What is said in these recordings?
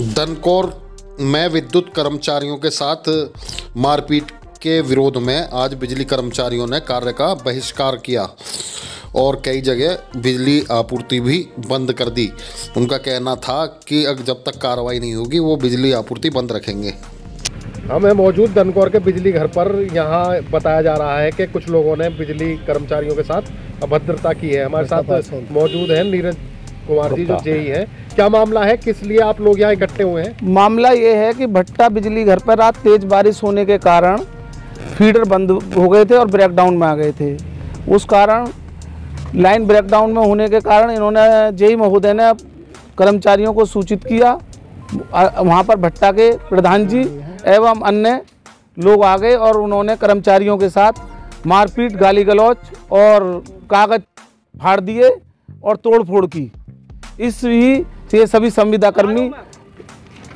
दनकौर में विद्युत कर्मचारियों के साथ मारपीट के विरोध में आज बिजली कर्मचारियों ने कार्य का बहिष्कार किया और कई जगह बिजली आपूर्ति भी बंद कर दी। उनका कहना था कि अब जब तक कार्रवाई नहीं होगी वो बिजली आपूर्ति बंद रखेंगे। हम हैं मौजूद धनकौर के बिजली घर पर यहाँ बताया जा रहा है कि कुछ लोगों ने बिजली कर्मचारियों के साथ अभद्रता की है। हमारे साथ मौजूद है नीरज कुमार जी जो जेई हैं। क्या मामला है? किस लिए आप लोग यहाँ इकट्ठे हुए हैं? मामला ये है कि भट्टा बिजली घर पर रात तेज बारिश होने के कारण फीडर बंद हो गए थे और ब्रेकडाउन में आ गए थे। उस कारण लाइन ब्रेकडाउन में होने के कारण इन्होंने जेई महोदय ने कर्मचारियों को सूचित किया। वहाँ पर भट्टा के प्रधान जी एवं अन्य लोग आ गए और उन्होंने कर्मचारियों के साथ मारपीट गाली गलौच और कागज़ फाड़ दिए और तोड़फोड़ की। इस ही से सभी संविदा कर्मी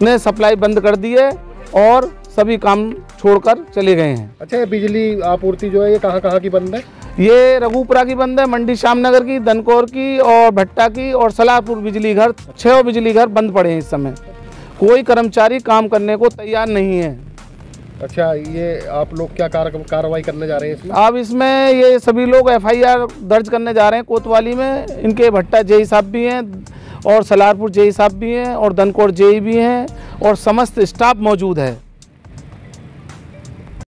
ने सप्लाई बंद कर दी है और सभी काम छोड़कर चले गए हैं। अच्छा ये बिजली आपूर्ति जो है ये कहाँ कहाँ की बंद है? ये रघुपुरा की बंद है मंडी श्यामनगर की धनकौर की और भट्टा की और सलाहपुर बिजली घर छः बिजली घर बंद पड़े हैं इस समय। कोई कर्मचारी काम करने को तैयार नहीं है। अच्छा ये आप लोग क्या कार्रवाई करने जा रहे हैं इसमें? अब इसमें ये सभी लोग एफआईआर दर्ज करने जा रहे हैं कोतवाली में। इनके भट्टा जेई साहब भी हैं और सलारपुर जेई साहब भी हैं और धनकौर जेई भी हैं और समस्त स्टाफ मौजूद है।